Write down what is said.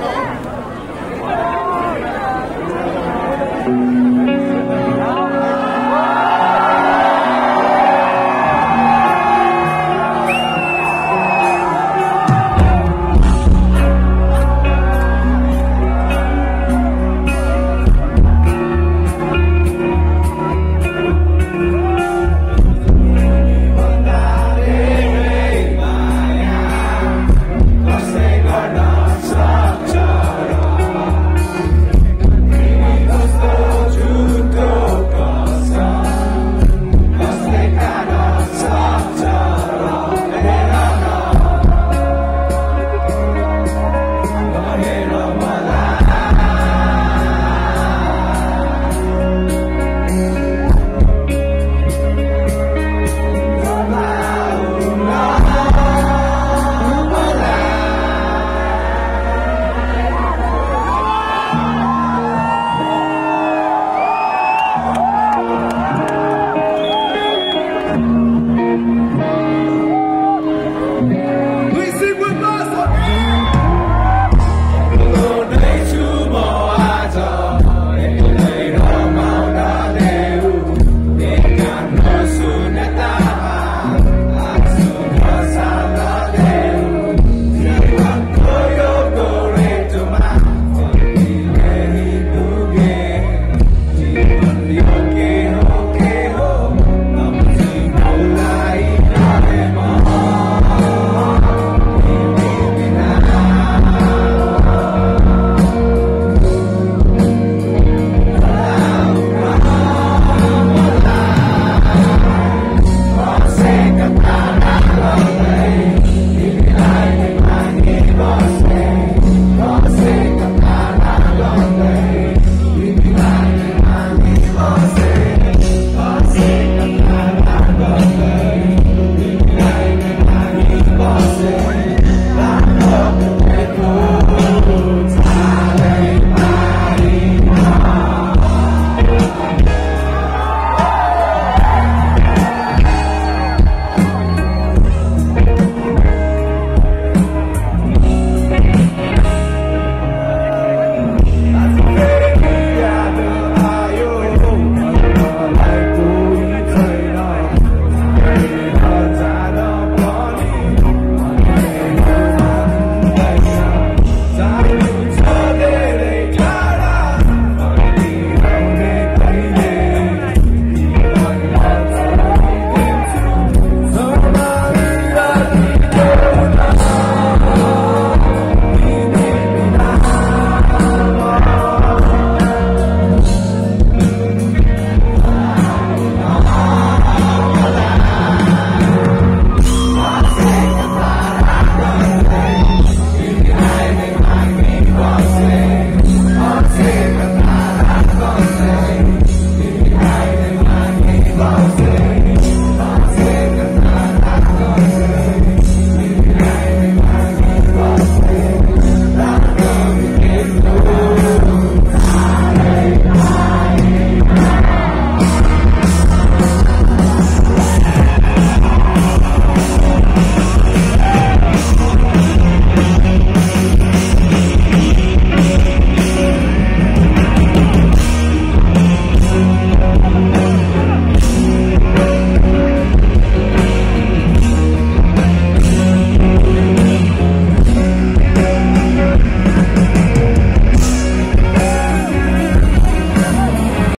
Amen.